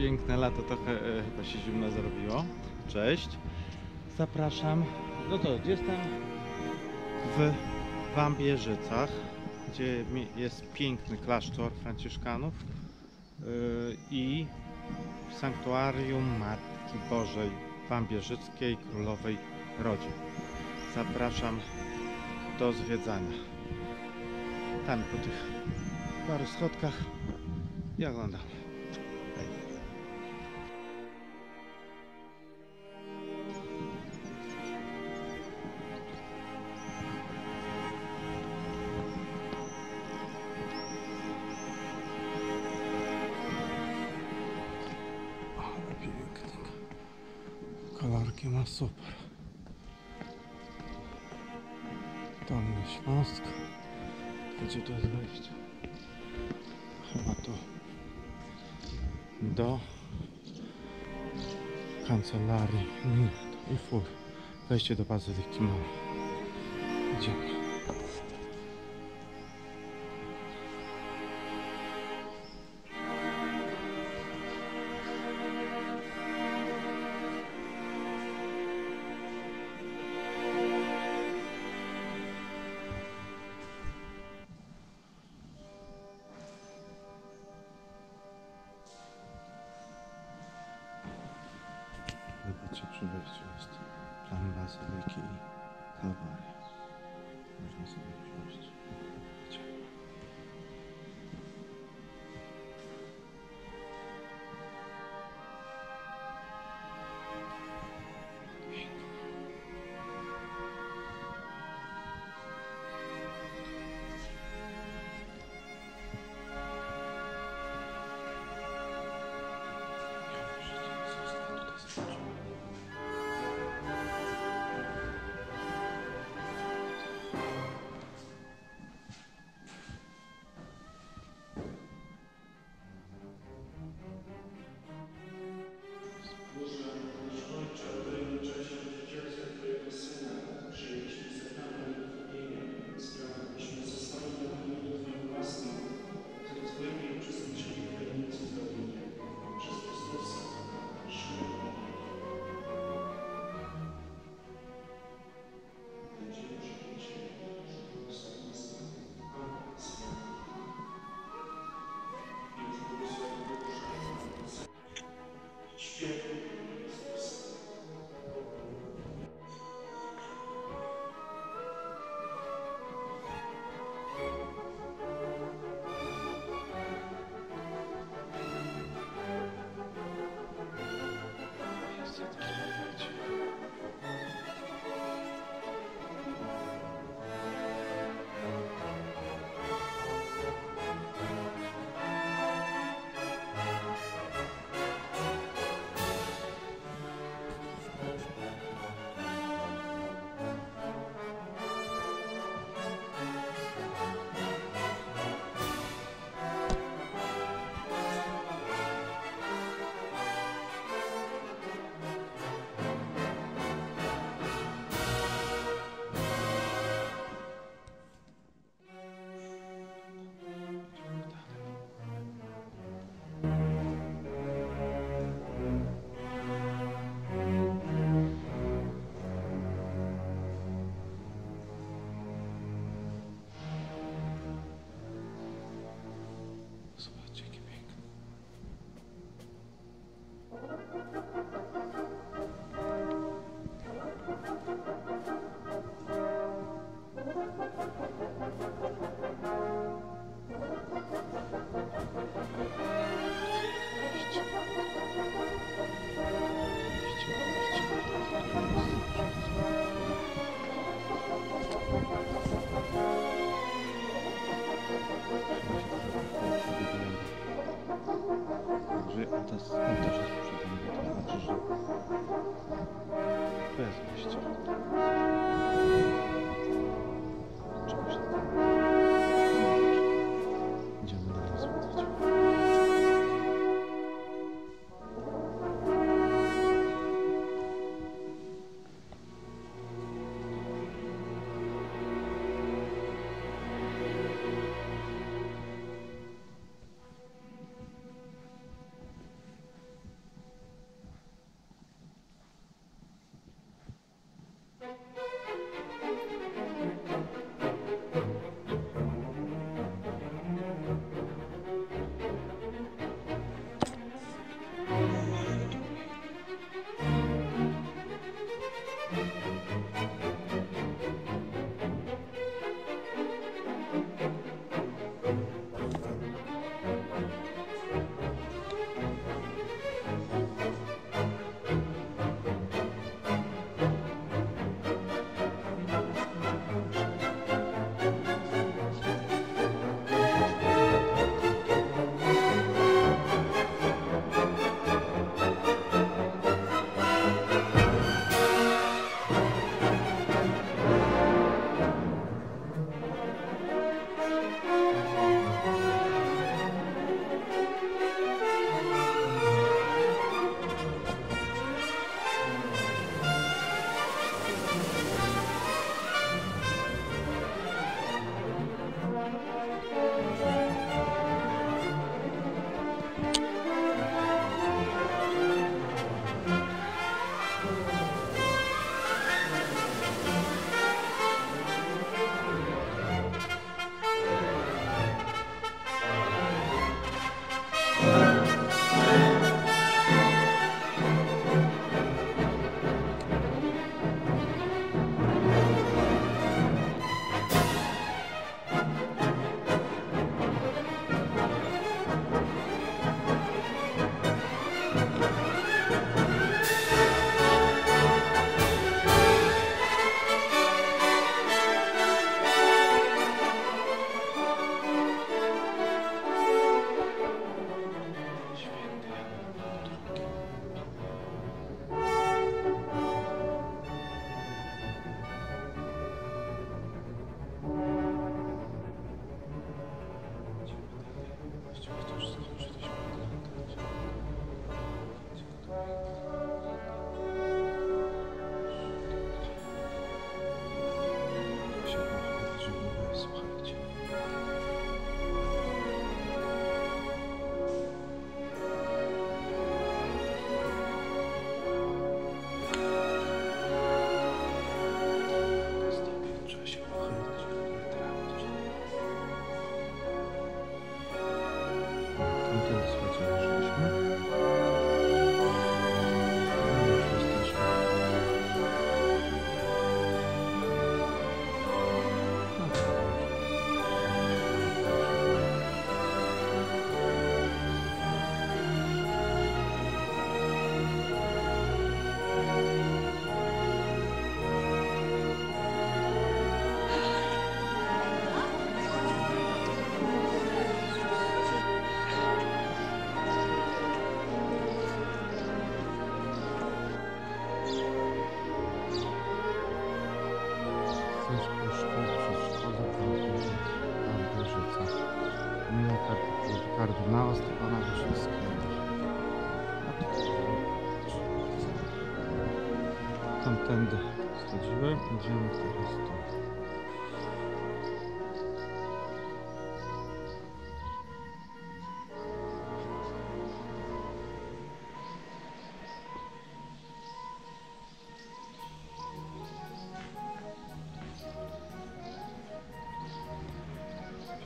piękne lato, trochę e, chyba się zimno zrobiło. Cześć. Zapraszam. No to gdzie jestem? W Wambierzycach, gdzie jest piękny klasztor franciszkanów yy, i sanktuarium Matki Bożej Wambierzyckiej Królowej Rodzin. Zapraszam do zwiedzania. Tam po tych paru schodkach i oglądam. Kolorki ma super. Dolny Śląsk. Gdzie to jest wejście? Chyba tu. Do kancelarii. I fur. Wejście do Bazyliki Małej. Idziemy. Zobaczcie, przy wejściu jest plan Bazyliki i On też, jest przy tym, to znaczy, że to jest wejście. Tamtędy schodziłem, idziemy teraz tu.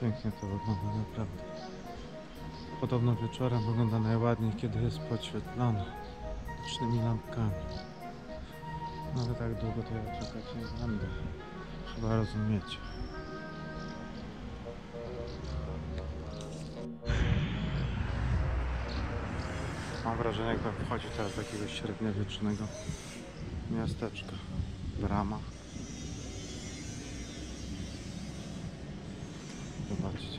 Pięknie to wygląda naprawdę. Podobno wieczorem wygląda najładniej, kiedy jest podświetlone licznymi lampkami. No ale tak długo to ja czekać nie będę. Chyba rozumiecie. Mam wrażenie, jakbym wchodził teraz do jakiegoś średniowiecznego miasteczka. Brama. Zobaczcie.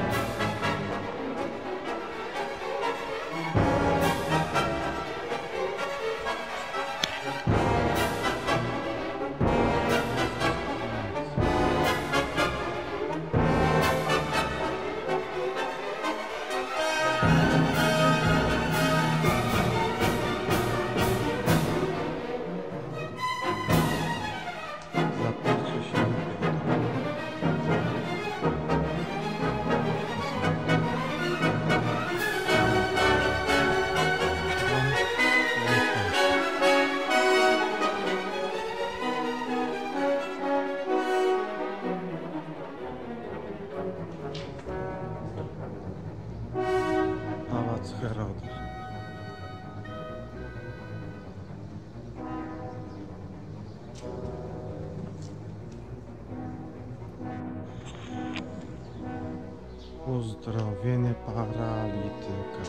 Heroda. Uzdrowienie paralityka.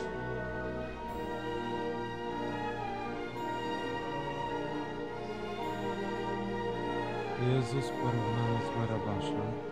Jezus porównany z Barabaszem.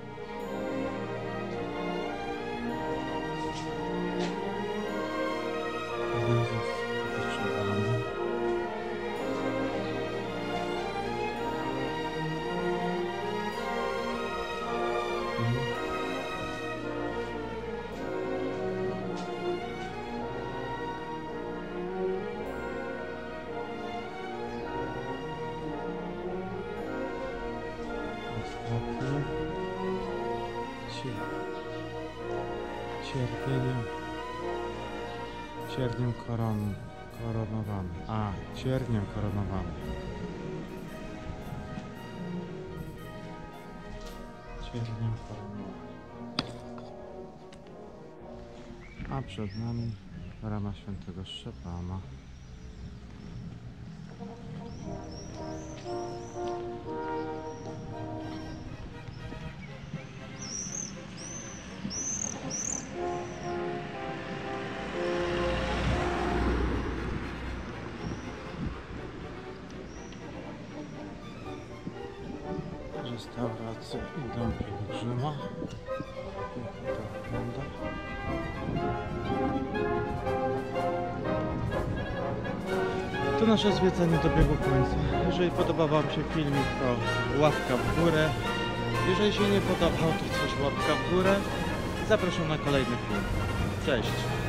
Cierpieniem. Cierniem koron, koronowany. A, cierniem koronowany. Cierniem koronowany. A przed nami rama świętego Szczepana. Restauracja i dom pielgrzyma. Pięknie to wygląda. To nasze zwiedzanie dobiegło końca. Jeżeli podobał Wam się filmik, to łapka w górę. Jeżeli się nie podobał, to też łapka w górę. Zapraszam na kolejny film. Cześć!